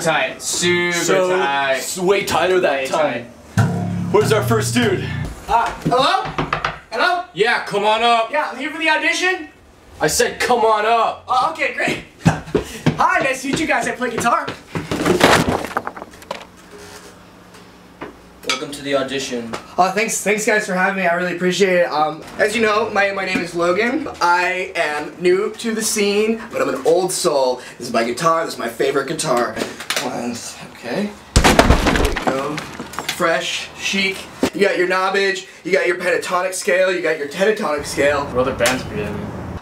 Super tight. Super So, tight. it's way tighter that Way time. Where's our first dude? Uh, hello? Hello? Yeah, come on up. Yeah, I'm here for the audition. I said, come on up. Oh, okay, great. Hi, nice to meet you guys. I play guitar. Welcome to the audition. Uh, thanks, thanks guys for having me. I really appreciate it. Um, as you know, my, my name is Logan. I am new to the scene, but I'm an old soul. This is my guitar. This is my favorite guitar. One, okay. There we go. Fresh, chic. You got your knobbage. You got your pentatonic scale. You got your tentatonic scale. What other bands are you in?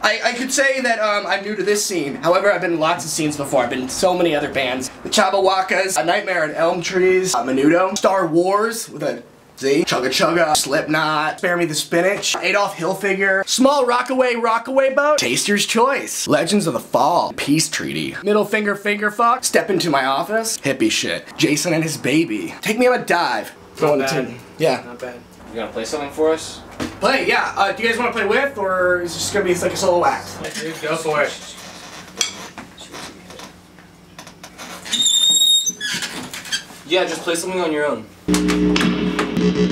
I, I could say that um, I'm new to this scene. However, I've been in lots of scenes before. I've been in so many other bands. The Chabawakas, A Nightmare on Elm Trees, uh, Menudo, Star Wars with a Z, Chugga Chugga, Slipknot, Spare Me the Spinach, Adolf Hilfiger, Small Rockaway Rockaway Boat, Taster's Choice, Legends of the Fall, Peace Treaty, Middle Finger Finger Fuck, Step Into My Office, Hippie Shit, Jason and His Baby, Take Me on a Dive. Going bad. to, yeah. Not bad. You gonna play something for us? Play, yeah. Uh, do you guys want to play with, or is this gonna be like a solo act? Dude, go for it. Yeah, just play something on your own. That's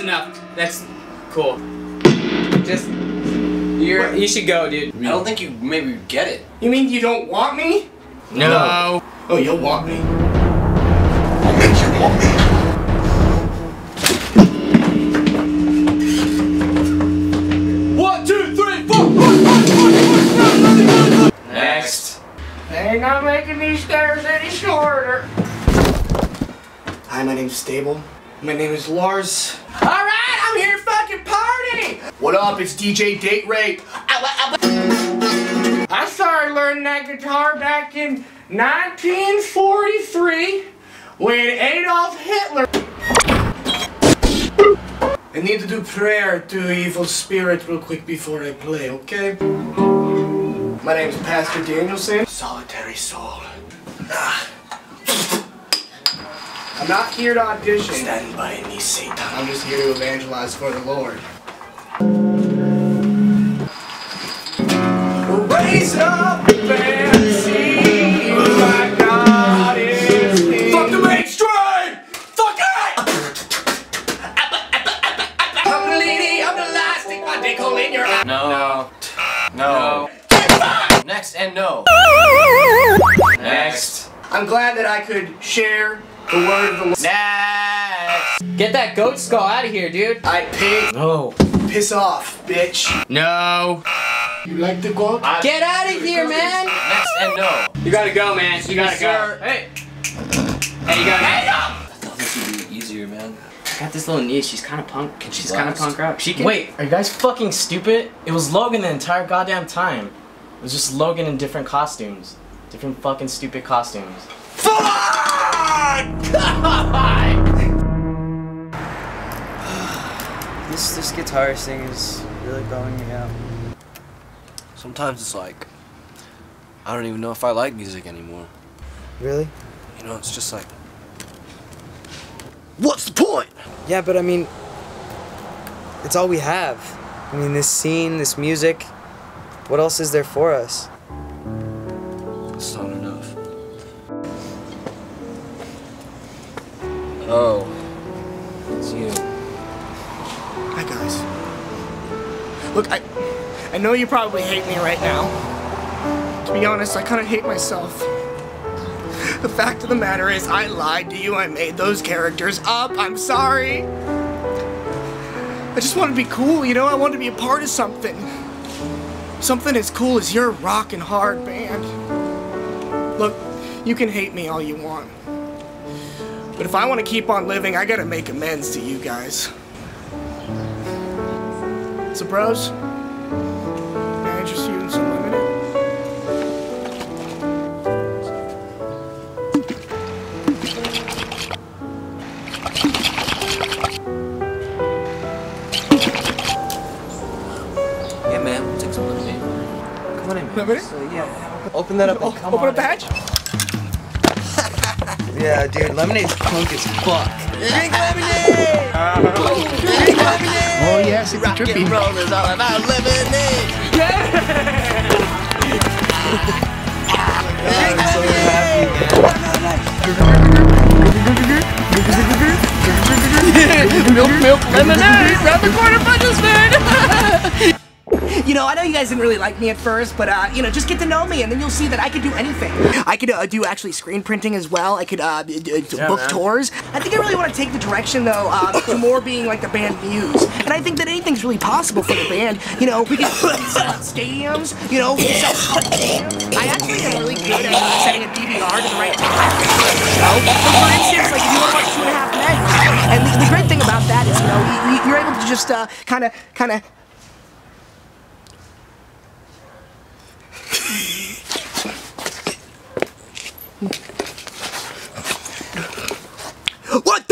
enough. That's cool. Just you're you should go, dude. I don't think you maybe get it. You mean you don't want me? No. Oh, you'll want me. i'll make you One, two, three, four. One, one, one, one, one, one, one. Next. Ain't not making these stairs any shorter. Hi, my name's Stable. My name is Lars. Alright, I'm here to fucking party! What up? It's DJ Date Rape. I started learning that guitar back in 1943 when Adolf Hitler. I need to do prayer to evil spirit real quick before I play, okay? My name is Pastor Danielson. Solitary soul. Ah. I'm not here to audition. Stand by me, Satan. I'm just here to evangelize for the Lord. Eye. No. No. Next and no. Next. I'm glad that I could share the word of the Lord. Next. Get that goat skull out of here, dude. I pig, No. piss off, bitch. No. You like the goat? Get out of here, man. Next and no. You gotta go, man. You gotta Sir. go. Hey. Hey, you gotta go. Um. I thought this would be easier, man. I got this little niece. She's kind of punk. She's kind of blast? punk rock. She can. Wait, are you guys fucking stupid? It was Logan the entire goddamn time. It was just Logan in different costumes. Different fucking stupid costumes. Fuck! This this guitar thing is really bumming me out. Sometimes it's like, I don't even know if I like music anymore. Really? You know, it's just like, what's the point? Yeah, but I mean, it's all we have. I mean, this scene, this music, what else is there for us? It's not enough. Oh, it's you. Hi, guys. Look, I, I know you probably hate me right now. To be honest, I kind of hate myself. The fact of the matter is, I lied to you. I made those characters up. I'm sorry. I just want to be cool, you know? I want to be a part of something. Something as cool as your rockin' hard band. Look, you can hate me all you want. But if I want to keep on living, I gotta make amends to you guys. So, bros, Come on in, man. Lemonade? So, yeah. Open that up Oh, and come open on a patch? Yeah, dude, lemonade's punk as fuck. Drink lemonade! Drink lemonade! Oh, yes, it's Rock and roll is all about lemonade! Drink I'm so lemonade! milk, milk, lemonade, round the corner punches, man. Guys didn't really like me at first, but uh, you know, just get to know me, and then you'll see that I could do anything. I could uh, do actually screen printing as well. I could uh, d- book man. tours. I think I really want to take the direction though uh, to more being like the band muse, and I think that anything's really possible for the band. You know, we can sell stadiums. You know, we can sell stadiums. I actually am really good at uh, setting a DVR to the right time. So, for instance, like if you want to watch Two and a Half Men, and the, the great thing about that is, you know, you, you're able to just uh, kind of, kind of. What?